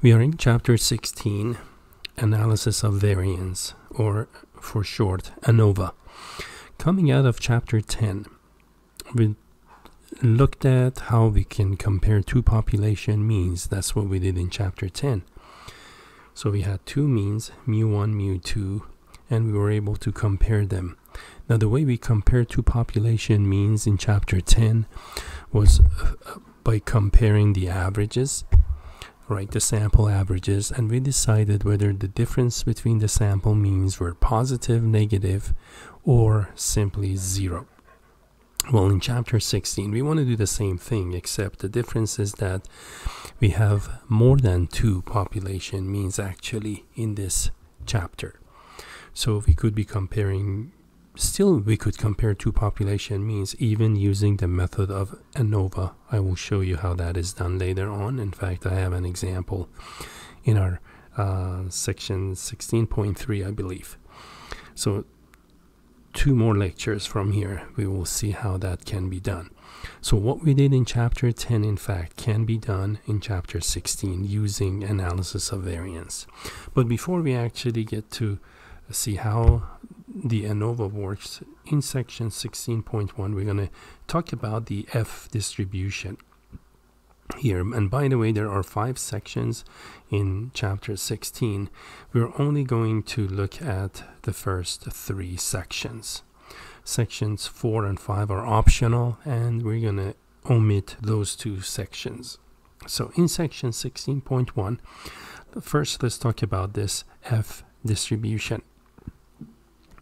We are in chapter 16, Analysis of Variance, or for short, ANOVA. Coming out of chapter 10, we looked at how we can compare two population means. That's what we did in chapter 10. So we had two means, mu1, mu2, and we were able to compare them. Now, the way we compare two population means in chapter 10 was uh, by comparing the averages right the sample averages and we decided whether the difference between the sample means were positive negative or simply zero. Well in chapter 16 we want to do the same thing except the difference is that we have more than two population means actually in this chapter. So we could be comparing Still, we could compare two population means even using the method of ANOVA. I will show you how that is done later on. In fact, I have an example in our uh, section 16.3, I believe. So two more lectures from here, we will see how that can be done. So what we did in chapter 10, in fact, can be done in chapter 16 using analysis of variance. But before we actually get to see how the ANOVA works, in section 16.1, we're going to talk about the F distribution here. And by the way, there are five sections in chapter 16. We're only going to look at the first three sections. Sections 4 and 5 are optional, and we're going to omit those two sections. So in section 16.1, first let's talk about this F distribution.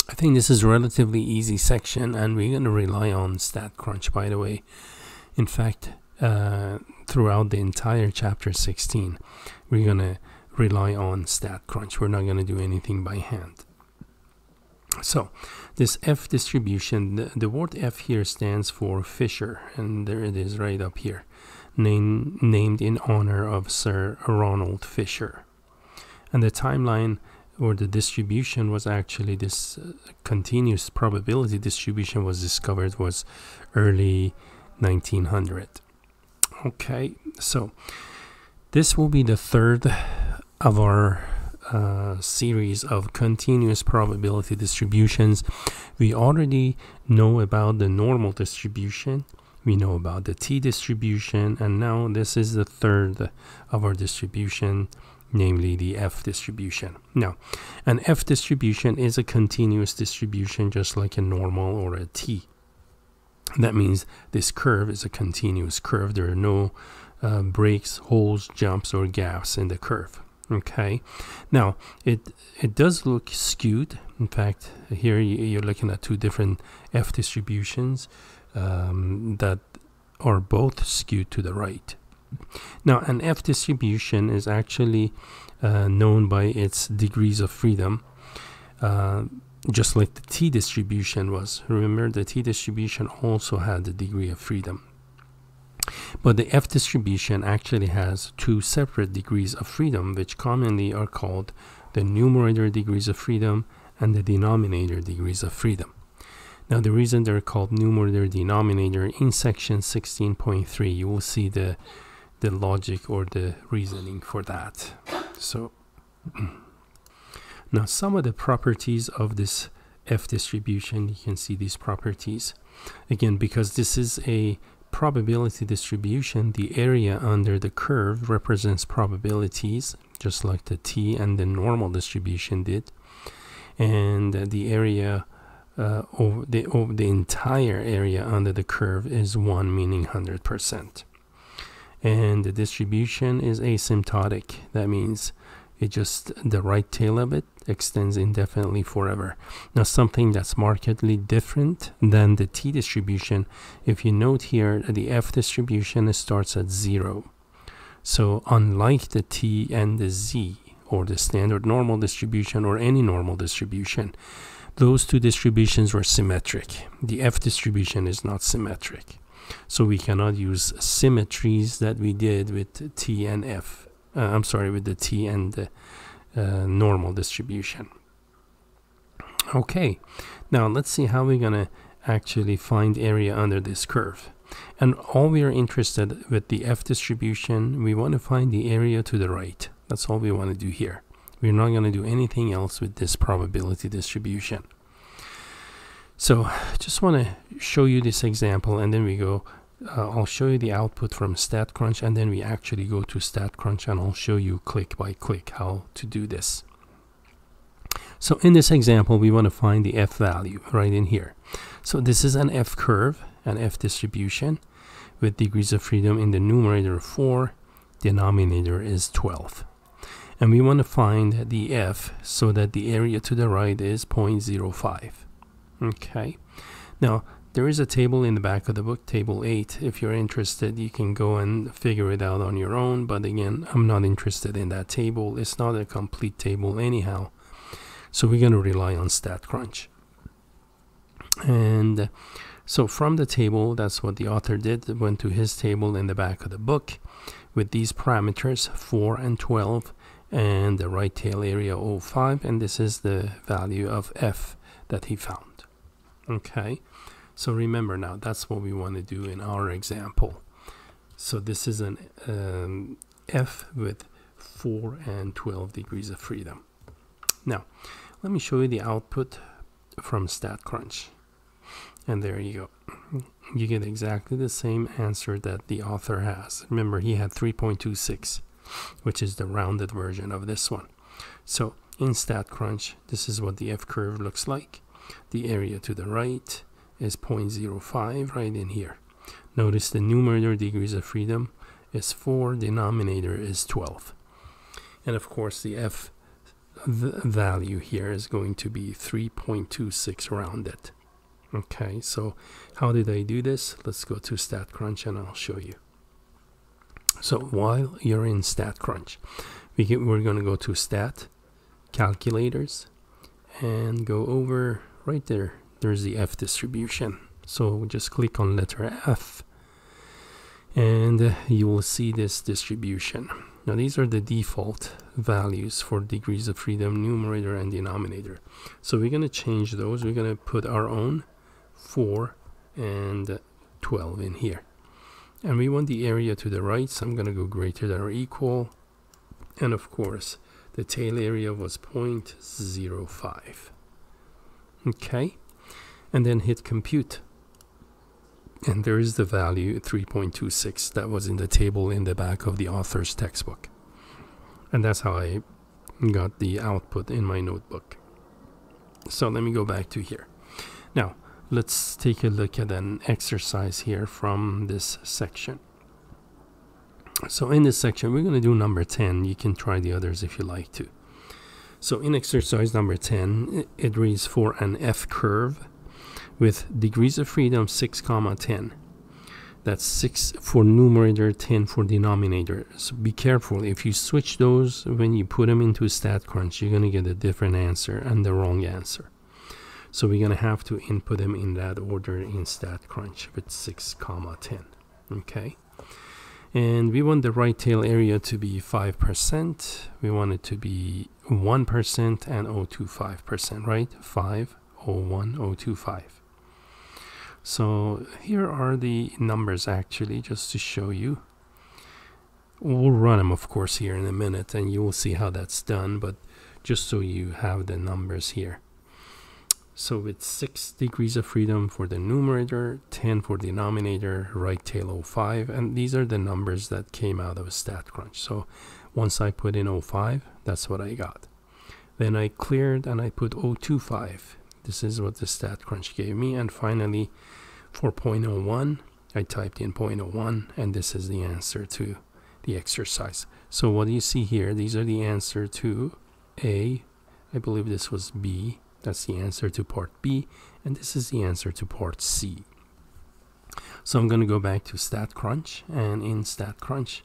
I think this is a relatively easy section and we're going to rely on StatCrunch by the way. In fact, uh, throughout the entire chapter 16, we're going to rely on StatCrunch. We're not going to do anything by hand. So, this F distribution, the, the word F here stands for Fisher, and there it is right up here, name, named in honor of Sir Ronald Fisher. And the timeline or the distribution was actually this uh, continuous probability distribution was discovered was early 1900 okay so this will be the third of our uh, series of continuous probability distributions. We already know about the normal distribution. We know about the t distribution and now this is the third of our distribution namely the F distribution. Now, an F distribution is a continuous distribution just like a normal or a T. That means this curve is a continuous curve. There are no uh, breaks, holes, jumps, or gaps in the curve. Okay, now it it does look skewed. In fact, here you're looking at two different F distributions um, that are both skewed to the right. Now, an F distribution is actually uh, known by its degrees of freedom, uh, just like the T distribution was. Remember, the T distribution also had the degree of freedom. But the F distribution actually has two separate degrees of freedom, which commonly are called the numerator degrees of freedom and the denominator degrees of freedom. Now, the reason they're called numerator denominator in section 16.3, you will see the the logic or the reasoning for that. So now some of the properties of this F distribution, you can see these properties. Again, because this is a probability distribution, the area under the curve represents probabilities, just like the T and the normal distribution did. And the area uh, the, over the entire area under the curve is 1, meaning 100% and the distribution is asymptotic. That means it just the right tail of it extends indefinitely forever. Now something that's markedly different than the t distribution, if you note here the f distribution starts at zero. So unlike the t and the z or the standard normal distribution or any normal distribution, those two distributions were symmetric. The f distribution is not symmetric. So we cannot use symmetries that we did with T and F. Uh, I'm sorry, with the T and the uh, normal distribution. Okay, now let's see how we're gonna actually find area under this curve. And all we are interested with the F distribution, we want to find the area to the right. That's all we want to do here. We're not going to do anything else with this probability distribution. So just want to show you this example and then we go, uh, I'll show you the output from StatCrunch and then we actually go to StatCrunch and I'll show you click by click how to do this. So in this example, we want to find the F value right in here. So this is an F curve, an F distribution with degrees of freedom in the numerator 4, denominator is 12. And we want to find the F so that the area to the right is 0.05. Okay. Now, there is a table in the back of the book, table 8. If you're interested, you can go and figure it out on your own. But again, I'm not interested in that table. It's not a complete table anyhow. So we're going to rely on StatCrunch. And so from the table, that's what the author did, went to his table in the back of the book with these parameters 4 and 12 and the right tail area 05 and this is the value of f that he found okay. So remember now that's what we want to do in our example. So this is an um, f with 4 and 12 degrees of freedom. Now let me show you the output from StatCrunch. And there you go. You get exactly the same answer that the author has. Remember he had 3.26 which is the rounded version of this one. So in StatCrunch, this is what the F curve looks like. The area to the right is 0.05 right in here. Notice the numerator degrees of freedom is 4, denominator is 12. And of course the F value here is going to be 3.26 rounded. Okay, so how did I do this? Let's go to StatCrunch and I'll show you. So while you're in StatCrunch, we get, we're going to go to Stat, Calculators, and go over right there. There's the F distribution. So just click on letter F, and you will see this distribution. Now these are the default values for degrees of freedom, numerator and denominator. So we're going to change those. We're going to put our own 4 and 12 in here and we want the area to the right so I'm going to go greater than or equal and of course the tail area was 0.05 okay and then hit compute and there is the value 3.26 that was in the table in the back of the author's textbook and that's how I got the output in my notebook so let me go back to here now let's take a look at an exercise here from this section. So in this section, we're going to do number 10. You can try the others if you like to. So in exercise number 10, it reads for an F curve with degrees of freedom 6 comma 10. That's 6 for numerator, 10 for denominator. So be careful. If you switch those when you put them into StatCrunch, you're going to get a different answer and the wrong answer. So we're going to have to input them in that order in StatCrunch with 6 comma 10. Okay. And we want the right tail area to be 5%. We want it to be 1% and 025%, right? 5, 01, 025. So here are the numbers actually, just to show you. We'll run them, of course, here in a minute, and you will see how that's done, but just so you have the numbers here. So it's 6 degrees of freedom for the numerator, 10 for the denominator, right tail 05, and these are the numbers that came out of StatCrunch. So once I put in 05, that's what I got. Then I cleared and I put 025. This is what the StatCrunch gave me. And finally, for 0.01, I typed in 0.01, and this is the answer to the exercise. So what do you see here? These are the answer to A, I believe this was B, that's the answer to part B, and this is the answer to part C. So I'm going to go back to StatCrunch, and in StatCrunch,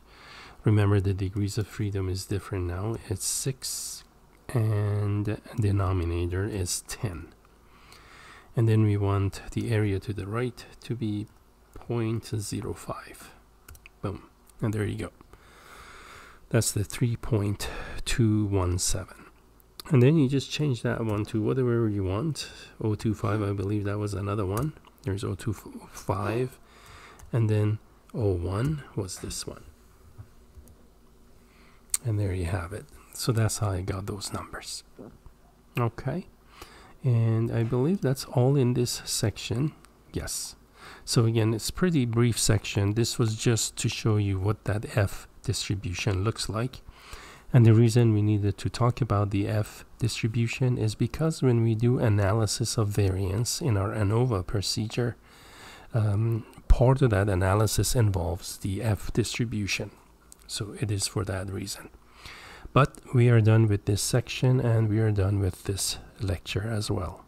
remember the degrees of freedom is different now. It's 6, and the denominator is 10. And then we want the area to the right to be 0.05. Boom. And there you go. That's the 3.217 and then you just change that one to whatever you want 025 I believe that was another one there's 025 and then 01 was this one And there you have it. So that's how I got those numbers. Okay. And I believe that's all in this section. Yes. So again, it's pretty brief section. This was just to show you what that F distribution looks like. And the reason we needed to talk about the F distribution is because when we do analysis of variance in our ANOVA procedure, um, part of that analysis involves the F distribution. So it is for that reason. But we are done with this section and we are done with this lecture as well.